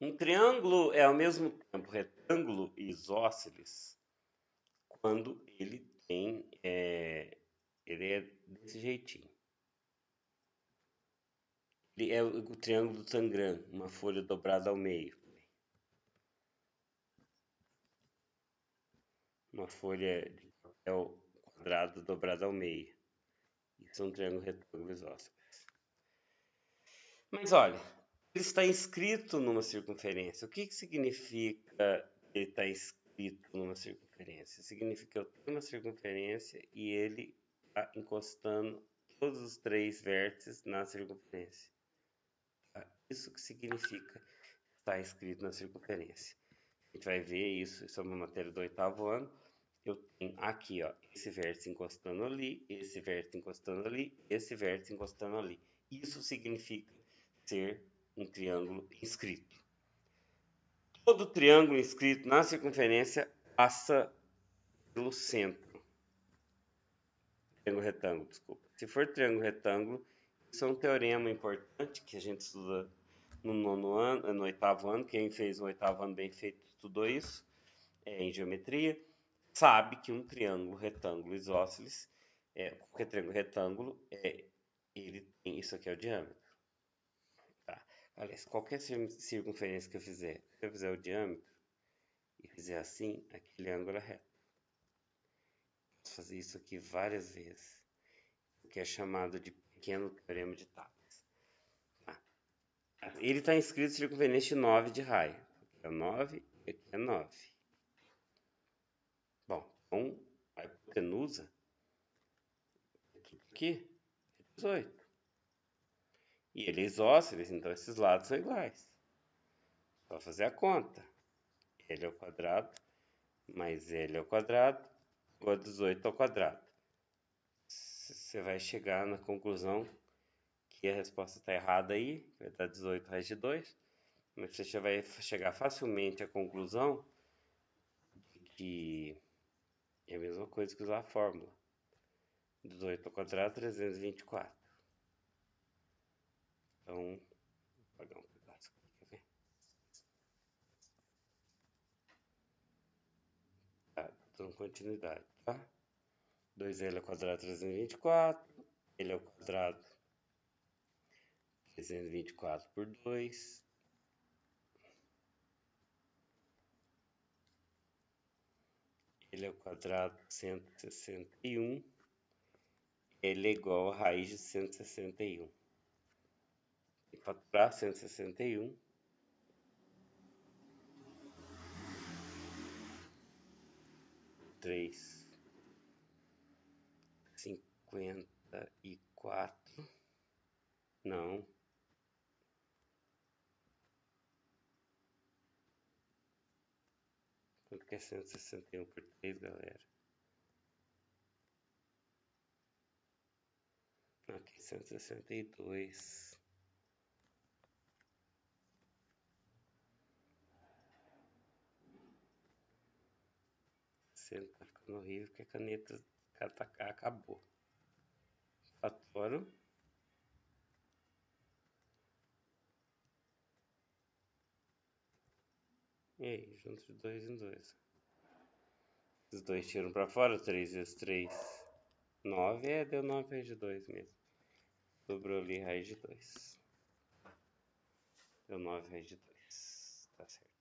Um triângulo é ao mesmo tempo retângulo e isósceles quando ele tem é, ele é desse jeitinho. Ele é o triângulo do Tangram, uma folha dobrada ao meio. Uma folha de papel quadrado dobrada ao meio. Isso é um triângulo retângulo isósceles. Mas olha, está inscrito numa circunferência. O que, que significa ele está inscrito numa circunferência? Significa que eu tenho uma circunferência e ele está encostando todos os três vértices na circunferência. Tá? Isso que significa estar inscrito na circunferência. A gente vai ver isso, isso é uma matéria do oitavo ano. Eu tenho aqui, ó, esse vértice encostando ali, esse vértice encostando ali, esse vértice encostando ali. Isso significa ser um triângulo inscrito. Todo triângulo inscrito na circunferência passa pelo centro. Triângulo retângulo, desculpa. Se for triângulo retângulo, isso é um teorema importante que a gente estuda no nono ano, no oitavo ano. Quem fez o oitavo ano bem feito estudou isso é, em geometria. Sabe que um triângulo retângulo isósceles, é, qualquer triângulo retângulo, é, ele tem isso aqui é o diâmetro. Aliás, qualquer circunferência que eu fizer, se eu fizer o diâmetro e fizer assim, aquele ângulo é reto. Posso fazer isso aqui várias vezes, o que é chamado de pequeno teorema de Thales. Tá. Ele está inscrito circunferência 9 de raio. Aqui é 9 e aqui é 9. Bom, então a hipotenusa aqui, aqui é 18. E ele é isósceles, então esses lados são iguais. Só fazer a conta. L ao quadrado mais L ao quadrado igual a 18 ao quadrado. Você vai chegar na conclusão que a resposta está errada aí, vai dar 18 raiz de 2, mas você já vai chegar facilmente à conclusão de que é a mesma coisa que usar a fórmula. 18 ao quadrado, 324. Então, vou apagar um pedaço aqui, quer ver? Tá, dando continuidade, tá? 2L ao quadrado 324, L ao quadrado 324 por 2. L ao quadrado 161. L é igual a raiz de 161 para 161. Três cinquenta e quatro, não quanto que é cento e sessenta e um por três, galera? Aqui é cento e sessenta e dois. selo tá ficando horrível porque a caneta tá, acabou. Fatoro. E aí, junto de dois em dois. Os dois tiram para fora, 3 vezes 3, 9. É, deu 9 raiz de 2 mesmo. Dobrou ali raiz de 2. Deu 9 raiz de 2. Tá certo.